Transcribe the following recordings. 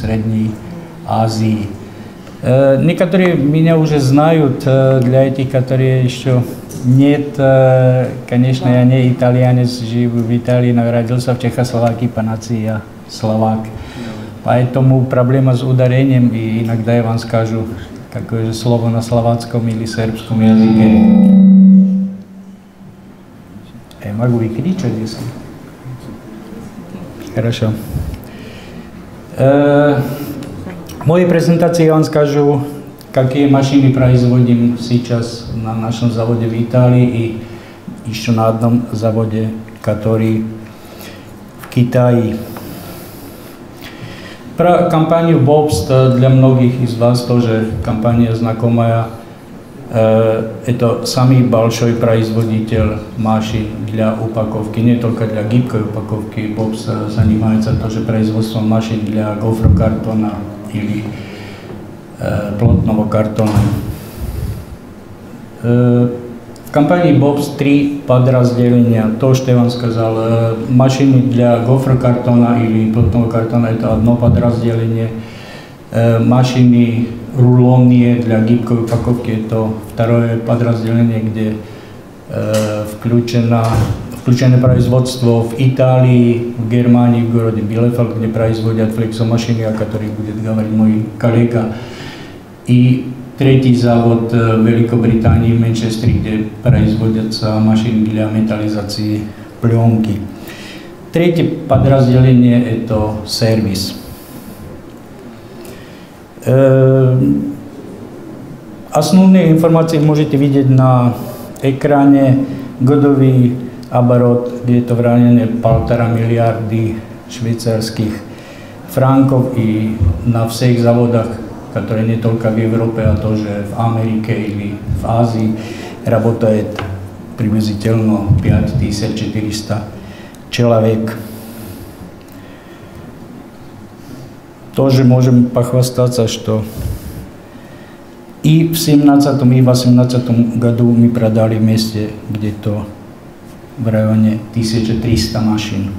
Средней Азии. Некоторые меня уже знают, для этих, которые еще нет, конечно, я не итальянец, живу в Италии, но родился в Чехословакии, по нации я словак. Поэтому проблема с ударением, и иногда я вам скажу какое же слово на словацком или сербском языке. Я могу и кричать, если... Хорошо. V eh, mojej prezentácii vám skážu, aké mašiny proizvodím sýčas na našom závode v Itálii i ešte na jednom závode, ktorý v Kitaji. Pro kampaniu Bobst, eh, dla mnogých z vás to, že kampania je Eh, je to samý balšoj proizvoditeľ mašín dla upakovky, nie toľko dla gipkej upakovky, Bobs zanímajú sa to, že proizvodstvo mašín dla gofrokartona ili eh, plotnovo kartona. Eh, v kampanii Bobs tri podrazdelenia, to Števan skázal, mašiny dla gofrokartona ili plotnovo kartona je to jedno podrazdelenie, E, mašiny, rulónie dla gipkovej opakovky, to второе podrazdelenie, kde vključená, e, vključené proizvodstvo v Itálii, v Germánii, v Gorode Bielefeld, kde proizvodia flexo mašiny, o ktorých bude hovoriť môj kolega. I tretí závod v e, Veľkobritánii, Manchester, kde proizvodia sa mašiny dla metalizácie plionky. Tretie podrazdelenie je to service. Ehm, Asnúdne informácie môžete vidieť na ekráne godový abarot, kde je to vránené paltera miliardy švýcarských frankov i na všech závodách, ktoré nie toľko v Európe a to, že v Amerike ili v Ázii robota je približiteľno 5400 človek. тоже можем похвастаться, что и в 17 и в 18 году мы продали вместе где-то в районе 1300 машин.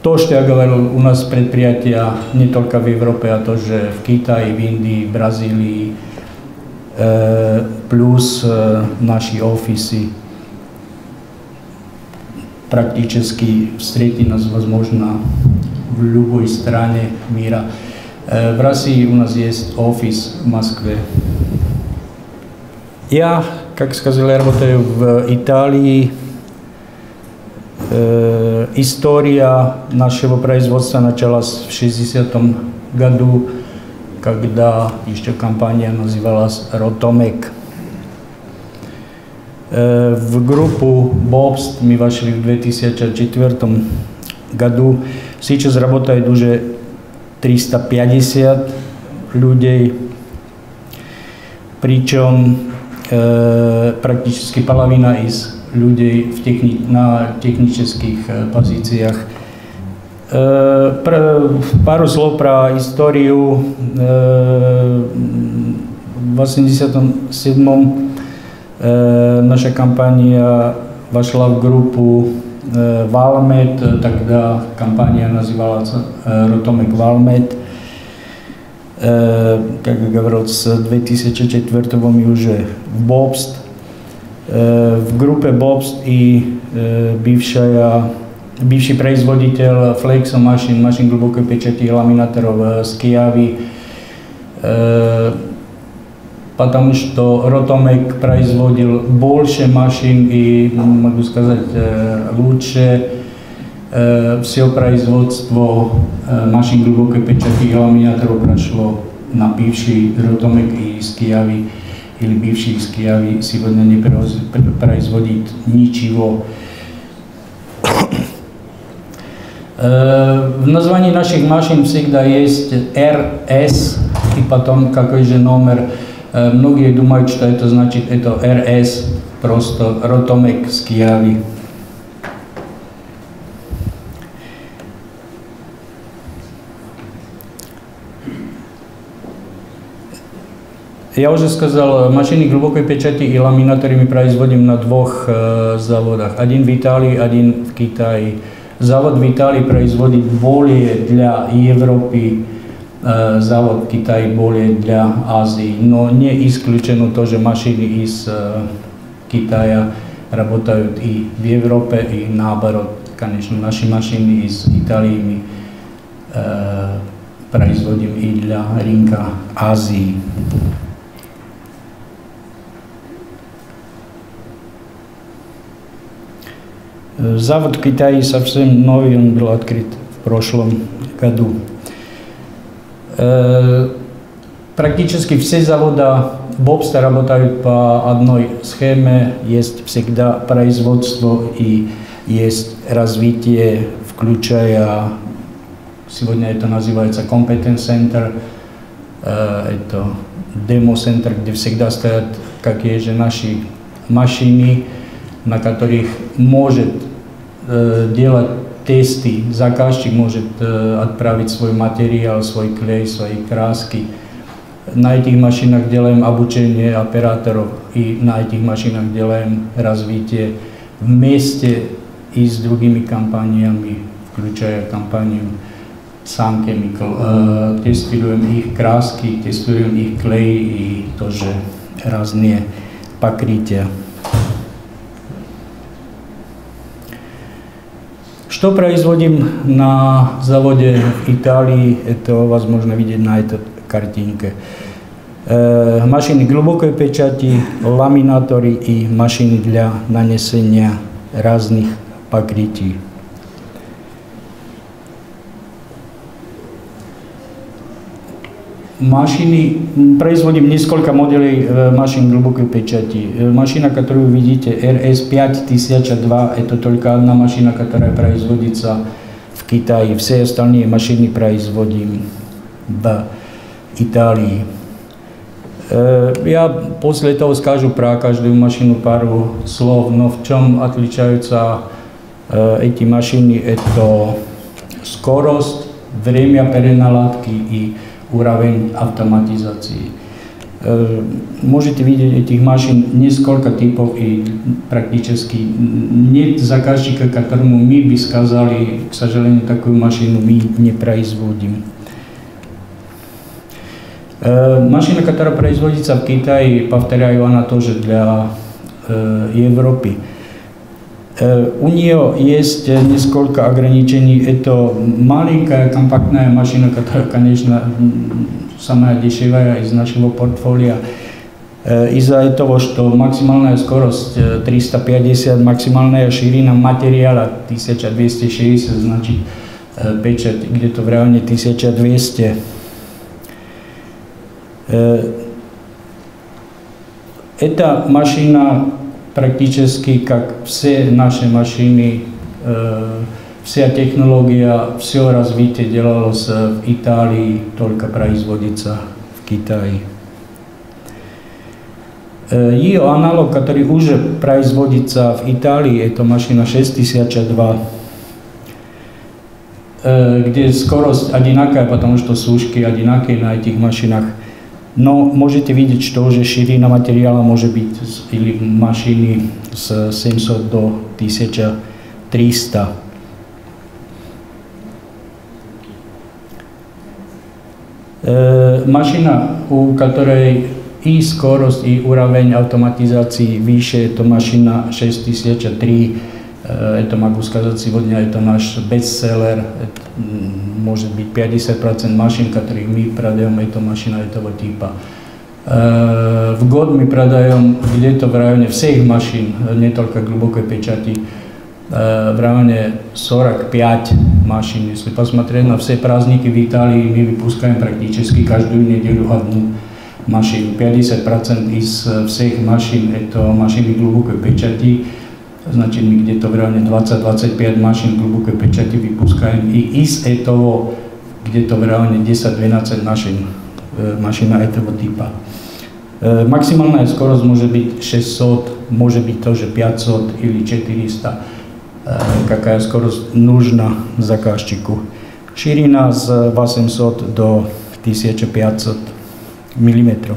То, что я говорил, у нас предприятия не только в Европе, а тоже в Китае, в Индии, в Бразилии, плюс наши офисы практически встретить нас, возможно, в любой стране мира. В России у нас есть офис в Москве. Я, как сказал, я работаю в Италии. Э, история нашего производства началась в 60-м году, когда еще компания называлась «Ротомек». V группу БОПСТ мы вошли в 2004 году. Сейчас работает уже 350 людей, причем э, практически половина из людей в техни на технических э, позициях. Э, про, пару слов про историю. Э, в 87 E, naša kampania vošla v grupu e, Valmet, e, takda kampania nazývala Rotomek Valmet. Tak ako v roce 2004 mi už v Bobst. V grupe Bobst i bývšia bývší proizvoditeľ Flexo Machine, mašín hlbokej pečati, laminátorov z Kijavy потому что Ротомейк производил больше машин и, могу сказать, лучше все производство машин глубокой печати и ламинатора прошло на бывший Ротомейк и Киеви или бывший из Киеви сегодня не производит ничего. В названии наших машин всегда есть RS и потом какой же номер. E, mnogí dúmajú, čo je to značí, je to RS, prosto Rotomek z Kijavy. Ja už skázal mašiny hlbokej pečati i laminátory mi práve zvodím na dvoch e, závodách. Jeden v Itálii, jeden v Kitaji. Závod v Itálii proizvodí volie dla Európy E, zavod Kitaj bolje dla Ázii. No nije isključeno to, že mašini iz e, Kitaja работают i v Európe, i nabarot. Konečno, naši mašiny iz Italii mi e, proizvodím i dla rinka Aziji. Завод в Китае совсем новый, он был открыт в прошлом году. Э, практически все заводы Бобста работают по одной схеме. Есть всегда производство и есть развитие, включая, сегодня это называется Competence Center, э, это демо-центр, где всегда стоят какие же наши машины, на которых может э, делать testy. Zakážčik môže e, odpraviť svoj materiál, svoj klej, svoje krásky. Na tých mašinách delajem obučenie operátorov i na tých mašinách delajem razvitie v meste i s drugými kampaniami, vključujem kampaniu Sun Chemical. Uh, e, testujem ich krásky, testujem ich klej i to, že rázne pakrytia. Čo proizvodím na závode v Itálii, to vás možno vidieť na tejto kartínke. E, mašiny hlbokej pečati, laminátory i mašiny dla nanesenia rôznych pakrytí. Машины, производим несколько моделей машин глубокой печати. Машина, которую видите, RS5002, это только одна машина, которая производится в Китае. Все остальные машины производим в Италии. Я после того скажу про каждую машину пару слов, но в чем отличаются эти машины, это скорость, время переналадки и úroveň automatizácií. E, môžete vidieť aj tých mašín niekoľko typov i prakticky nie zakážnika, ktorému my by skázali, k sažaleniu, takú mašinu my e, Mašina, neproizvodíme. Машина, которая производится в Китае, повторяю, она тоже для Европы. Eh, u neho je eh, niekoľko ograničení. Je to malinká, kompaktná mašina, ktorá konečne hm, sama je dešivá aj z našeho portfólia. Eh, I za toho, že maximálna skorosť 350, maximálna je šírina materiála 1260, znači pečať, kde to v reálne 1200. Eta mašina практически как все наши машины, э, вся технология, все развитие делалось в Италии, только производится в Китае. Ее аналог, который уже производится в Италии, это машина 6002, где скорость одинакая, потому что сушки одинакие на этих машинах. No, môžete vidieť to, že širina materiála môže byť z, ili mašiny z 700 do 1300. E, mašina, u ktorej i skorosť, i úroveň automatizaciji više je to mašina 6003 Eh, je to Magus Kazací vodňa, je to náš bestseller, mm, môže byť 50% mašinka, ktorý my predajom, je to mašina, je toho typa. Eh, v God my predajom, kde je to v rajone všech mašín, eh, nie toľko hluboké pečaty, v rajone 45 mašín, jestli posmatrieť na no, vše prázdniky v Itálii, my vypúskajem prakticky každú nedelu a dnu mašín. 50% z všech mašín, je to mašiny hluboké pečaty, znači gdje to vjerojatno 20-25 mašin gluboke pečati vypúskajú i iz etovo gdje to vjerojatno 10-12 mašín, e, mašina etovo tipa. E, maximálna je skorost može biti 600, može biti to že 500 ili 400, kaká e, je skorosť nužna za kaščiku. Širina z 800 do 1500 mm.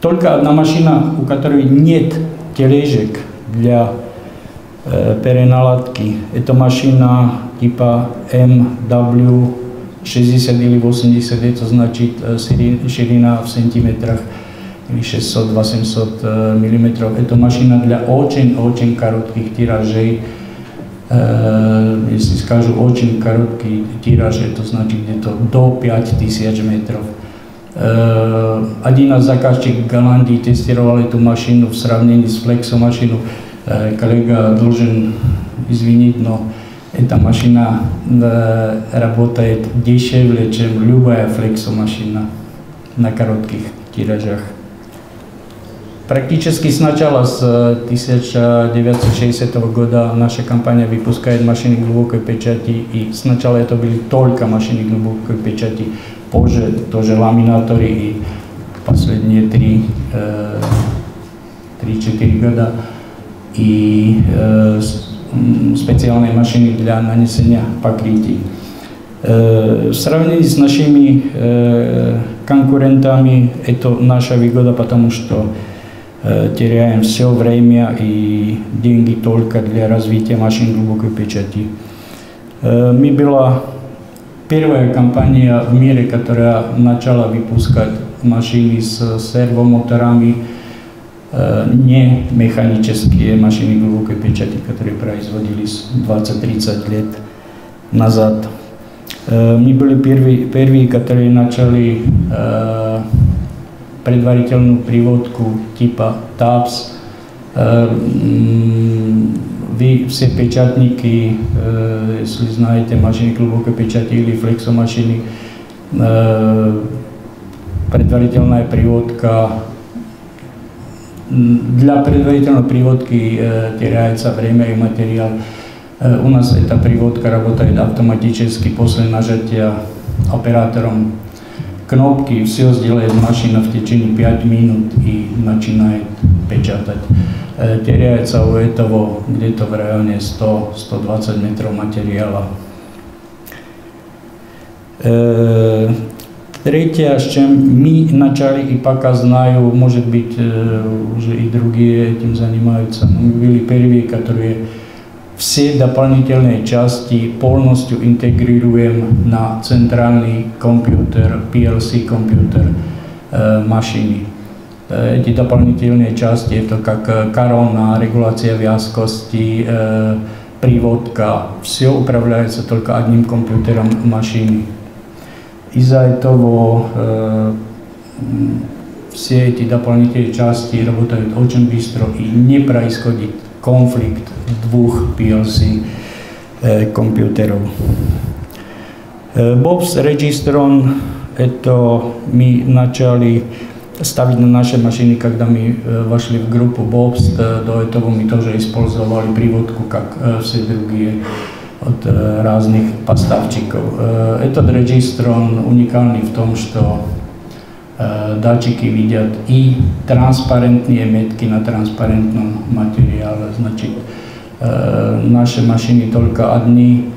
Только одна машина, у которой нет тележек для переналадки, это машина типа MW 60 или 80, это значит ширина в сантиметрах или 600-800 мм. Это машина для очень-очень коротких тиражей. Если скажу очень короткий тираж, это значит где-то до 5000 метров один из заказчиков Голландии тестировал эту машину в сравнении с Flexo машину. Коллега должен извинить, но эта машина работает дешевле, чем любая Flexo машина на коротких тиражах. Практически с начала, с 1960 года, наша компания выпускает машины глубокой печати, и сначала это были только машины глубокой печати. Bože, to, že laminátory i 3-4 e, tri i e, speciálne mašiny dla nanesenia pakrytí. E, v srovnaní s našimi e, konkurentami je to naša výgoda, pretože что э, vse vremia i и toľko dla rozvítia развития hlubokej pečati. печати. Э, мы первая компания в мире, которая начала выпускать машины с сервомоторами, э, не механические машины глубокой печати, которые производились 20-30 лет назад. Мы э, были первые, первые которые начали э, предварительную приводку типа TAPS, vy все печатники, если знаете машины глубокой печати или флексомашины, предварительная приводка, для предварительной приводки теряется время и материал. У нас эта приводка работает автоматически после нажатия оператором кнопки, все сделает машина в течение 5 минут и начинает pečatať. E, Teriajca u Etovo, kde to v rejone 100-120 metrov materiála. E, tretia, s čem my načali i paka znajú, môže byť, e, že i drugi je tým zanimajúca. My no, byli prvý, ktorý je vse doplniteľné časti polnosťu integrirujem na centrálny komputer PLC kompiúter e, mašiny эти дополнительные части, это как корона, регуляция вязкости, э, приводка, все управляется только одним компьютером машины. Из-за этого э, все эти дополнительные части работают очень быстро и не происходит конфликт двух PLC э, компьютеров. Э, Bob's Registron, это мы начали ставить на наши машины, когда мы вошли в группу Бобс, до этого мы тоже использовали приводку, как все другие от разных поставщиков. Этот регистр, он уникальный в том, что датчики видят и транспарентные метки на транспарентном материале. Значит, наши машины только одни,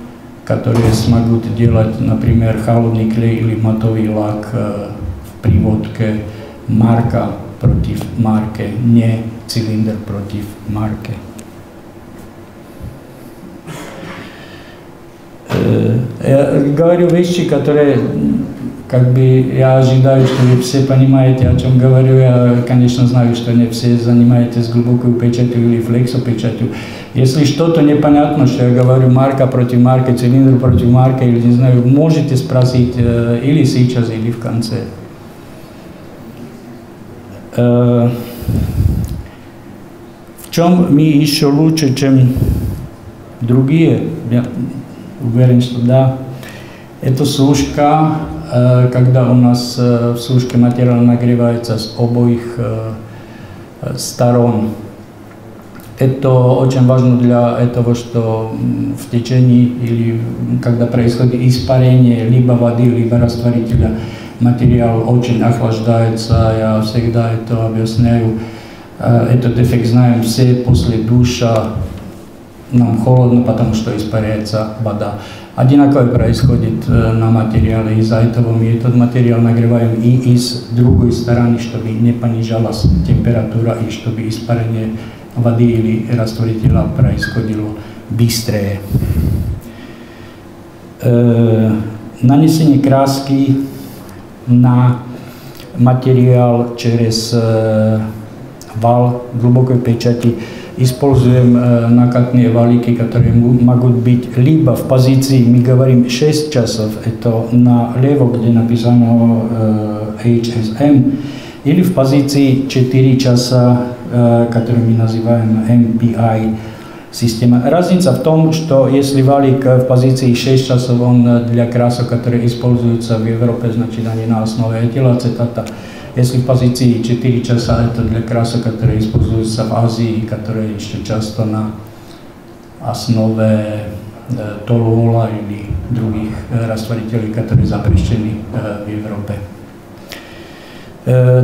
которые смогут делать, например, холодный клей или матовый лак в приводке. Marka proti Marke, ne cilindr proti Marke. Uh, говорю вещи, которые как бы я ожидаю, что вы все понимаете, о чем говорю. Я, конечно, знаю, что не все занимаетесь глубокой печатью или флексопечатью. Если что-то непонятно, что я говорю, марка против марки, цилиндр против марки, или не знаю, можете спросить uh, или сейчас, или в конце. Uh, Э, в чем мы еще лучше, чем другие, я уверен, что да, это сушка, э, когда у нас э, в сушке материал нагревается с обоих сторон. Это очень важно для этого, что в течение или когда происходит испарение либо воды, либо растворителя, материал очень охлаждается, я всегда это объясняю. Этот эффект знаем все, после душа нам холодно, потому что испаряется вода. Одинаково происходит на материале, из-за этого мы этот материал нагреваем и из другой стороны, чтобы не понижалась температура и чтобы испарение воды или растворителя происходило быстрее. Нанесение краски на materiál через вал глубокой печати, используем накатные валики, которые могут быть либо в позиции, мы говорим 6 часов, это налево, где написано HSM, или в позиции 4 часа, который мы называем MPI systéma. Razlica v tom, že jestli valík v pozícii 6 časov, on dľa krások, ktoré sa v Európe, značí danie na osnove etylacetata, jestli v pozícii 4 časa, je to dľa krások, ktoré sa v Ázii, ktoré je ešte často na asnové e, tolúla ili druhých e, rastvoriteľov, ktorí sú e, v Európe. E,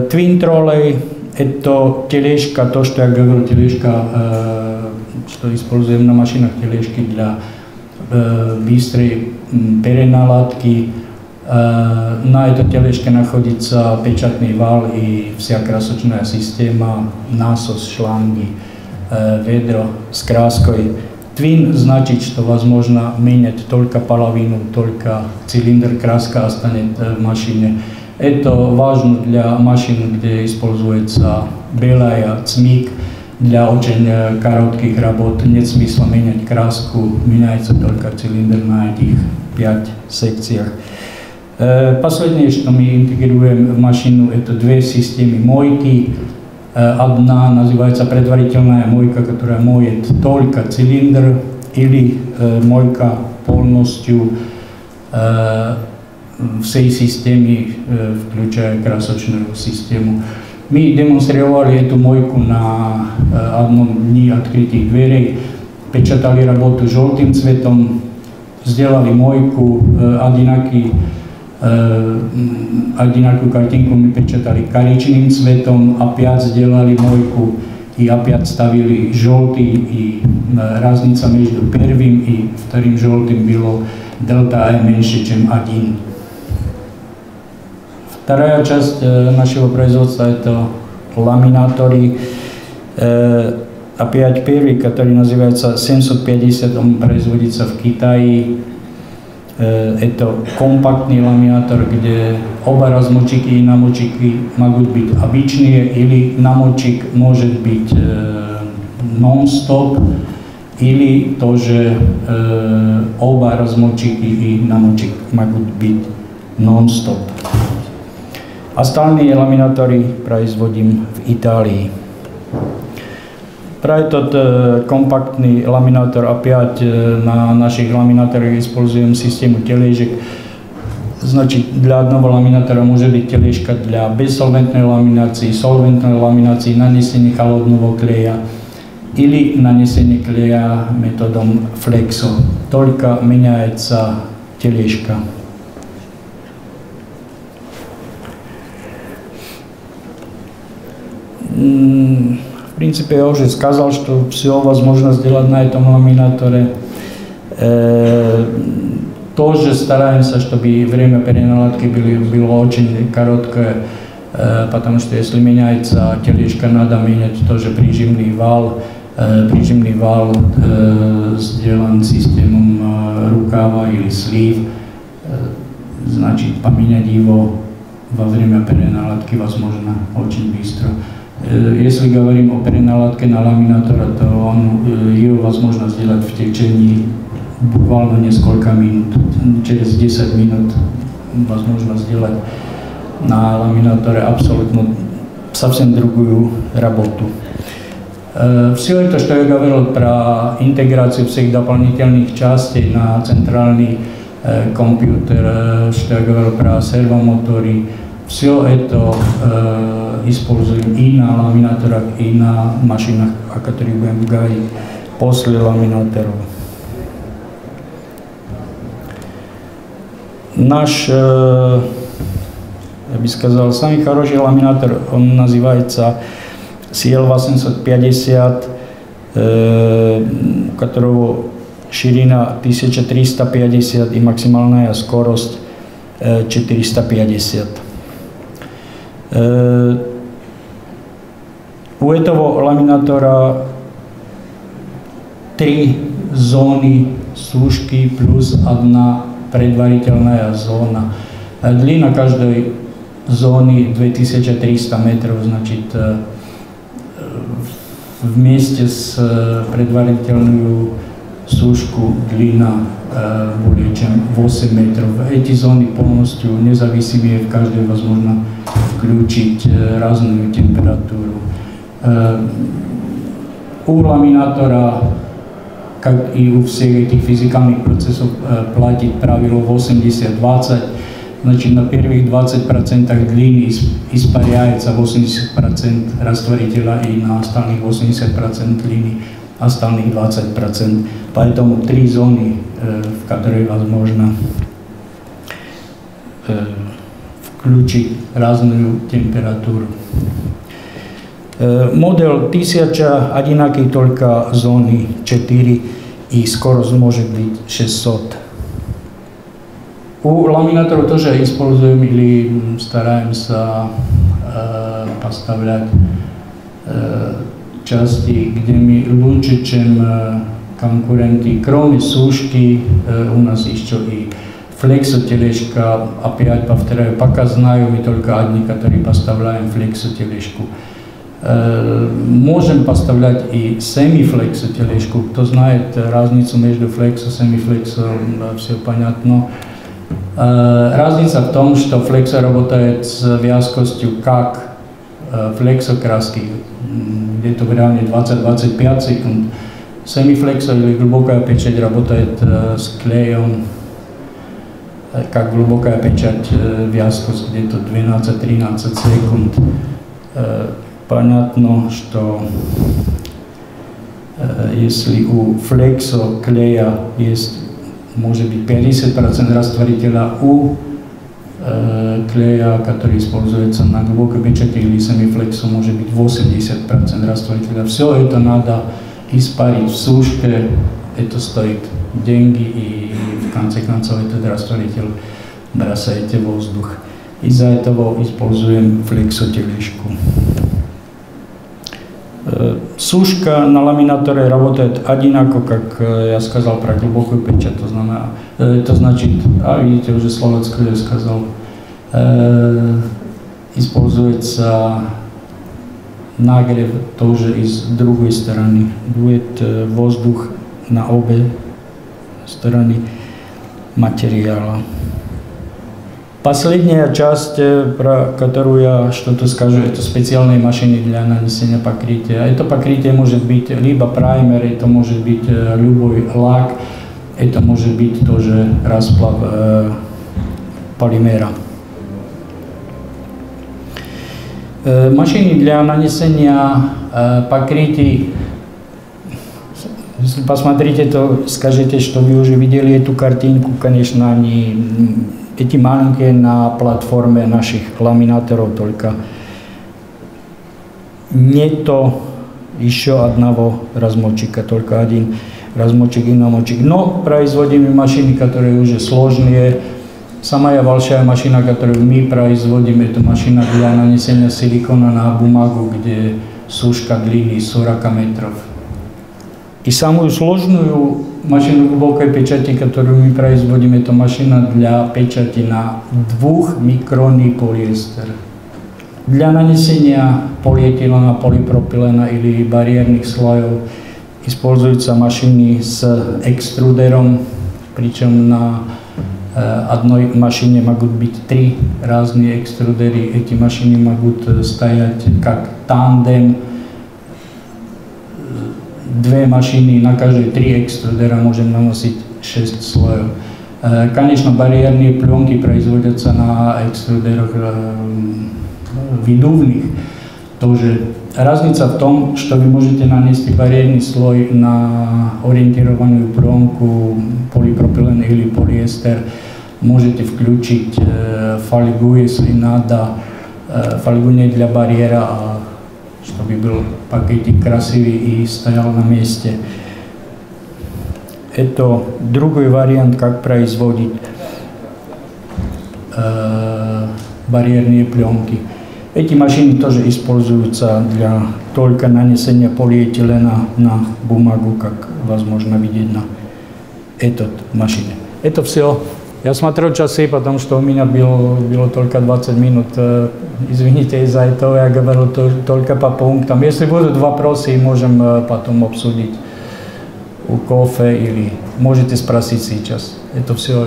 twin trolej je to telieška, to, čo ja hovorím, telieška e, što ispolzujem na mašinách teliešky dla e, výstroj perejná látky. E, na tejto teleške nachodíca pečatný val i vся krasočná systéma, násos, šlangy, e, vedro s kráskoj. Twin značiť, što vás možno meniať toľka palavinu, toľka cilindr kráska a stane v mašine. Je to vážno dla mašin, kde ispolzujúca belaja, cmík, ľahčenia krátkých robot, nesmysl meniať krásku, meniajú toľka cylinder na tých 5 sekciách. E, posledne, čo my integrujem v mašinu, je to dve systémy mojky. E, одна называется предварительная мойка, которая моет только цилиндр, или э, мойка полностью э, всей системе, э, включая красочную систему. Э, my demonstrovali tú mojku na jednom eh, dní odkrytých dverí, pečatali robotu žltým cvetom, vzdelali mojku, eh, adinakú eh, kartinku mi pečatali karičným cvetom, a piac vzdelali mojku i a piac stavili žltý i raznica među prvým i vtorým žltým bylo delta aj menšie, čem adin. Вторая часть нашего производства – это ламинаторы. Опять первый, который называется 750, он производится в Китае. Это компактный ламинатор, где оба размочики и намочики могут быть обычные, или намочик может быть нон-стоп, или тоже оба размочики и намочик могут быть нон-стоп a stálny laminátory proizvodím v Itálii. Práve to e, kompaktný laminátor A5 e, na našich laminátoroch spolužujem systému teliežek. Znači, dla jednoho laminátora môže byť teliežka dla bezsolventnej laminácii, solventnej laminácii, nanesenie chalodnúho kleja ili nanesenie kleja metodom flexo. Toľka meniajúca teliežka. v princípe Jože skázal, što psiovosť možno zdieľať na tom laminátore. E, тоже стараемся, чтобы время переналадки было, было очень короткое, потому что если меняется тележка, надо менять тоже прижимный вал. Прижимный вал сделан системом рукава или слив, значит поменять его во время переналадки возможно очень быстро. Если говорим о переналадке на ламинатора, то он, ее возможно сделать в течение буквально несколько минут, через 10 минут возможно сделать на ламинаторе абсолютно совсем другую работу. Все это, что я говорил про интеграцию всех дополнительных частей на центральный компьютер, что я говорил про сервомоторы, Все это э, используем и на ламинаторах, и на машинах, о которых будем говорить после ламинаторов. Наш, э, я бы сказал, самый хороший ламинатор, он называется CL850, э, у которого širina 1350 i maximálna skorost 450. E, u etovo laminátora tri zóny služky plus jedna predvariteľná zóna. E, dlina každej zóny 2300 metrov, znači e, v mieste s predvariteľnou služku dlina bude 8 metrov. Eti zóny polnosťu nezavisí, je v každej možná vylúčiť e, raznú temperatúru. E, u laminátora, tak i u všech tých fyzikálnych procesov platí pravilo 80-20, znači na prvých 20 dlín ispariajec a 80 rastvoriteľa i na stálnych 80 dlín a stálnych 20 Poďme tri zóny, e, v ktorej vás možno kľúčiť ráznú temperatúru. E, model 1000 a inaký toľka zóny 4 i skoro môže byť 600. U laminátorov tože ispolizujem ili starajem sa e, postavľať e, časti, kde mi lúčičem e, konkurenti, kromi súšky, e, u nás ešte i флексотележка, опять повторяю, пока знаю мы только одни, которые поставляем флексотележку. Можем поставлять и семифлексотележку. Кто знает разницу между флексо и семифлексо, все понятно. Разница в том, что флексо работает с вязкостью как флексокраски, где-то в районе 20-25 секунд. Semiflexo или глубокая печать работает с клеем как глубокая печать вязкость, где-то 12-13 секунд. Э, понятно, что э, если у флексо клея есть, может быть, 50% растворителя, у э, клея, который используется на глубокой печати или семифлексу, может быть 80% растворителя. Все это надо испарить в сушке, это стоит деньги и конце концов этот растворитель бросаете воздух. Из-за этого используем флексотележку. Сушка на ламинаторе работает одинаково, как я сказал про глубокую печать. Это значит, а видите, уже словацкую я сказал, используется нагрев тоже из другой стороны. Дует воздух на обе стороны материала. Последняя часть, э, про которую я что-то скажу, это специальные машины для нанесения покрытия. Это покрытие может быть либо праймер, это может быть э, любой лак, это может быть тоже расплав э, полимера. Э, машины для нанесения э, покрытий Если посмотрите, то скажите, что вы уже видели эту картинку. Конечно, они, эти маленькие на платформе наших ламинаторов только. Не то еще одного размочика, только один размочек и намочик. Но производим машины, которые уже сложные. Самая большая машина, которую мы производим, это машина для нанесения силикона на бумагу, где сушка длины 40 метров. И самую сложную машину глубокой печати, которую мы производим, это машина для печати на двух микронный полиэстер. Для нанесения полиэтилена, полипропилена или барьерных слоев используются машины с экструдером, причем на одной машине могут быть три разные экструдеры. Эти машины могут стоять как тандем, dve mašiny, na každej 3 extrudera môžem nanosiť 6 slojov. E, Konečno bariérne plonky proizvodia sa na extruderoch e, vydúvnych. Tože raznica v tom, što vi možete naniesť bariérny sloj na orientirovanú plonku polypropylen ili polyester, môžete vključiť e, faligu, jestli nada, faligu nie dla bariéra a чтобы был пакетик красивый и стоял на месте. Это другой вариант, как производить э, барьерные пленки. Эти машины тоже используются для только нанесения полиэтилена на бумагу, как возможно видеть на этот машине. Это все я смотрел часы, потому что у меня было, было только 20 минут. Э, извините из-за этого, я говорю только по пунктам. Если будут вопросы, можем э, потом обсудить у кофе или можете спросить сейчас. Это все.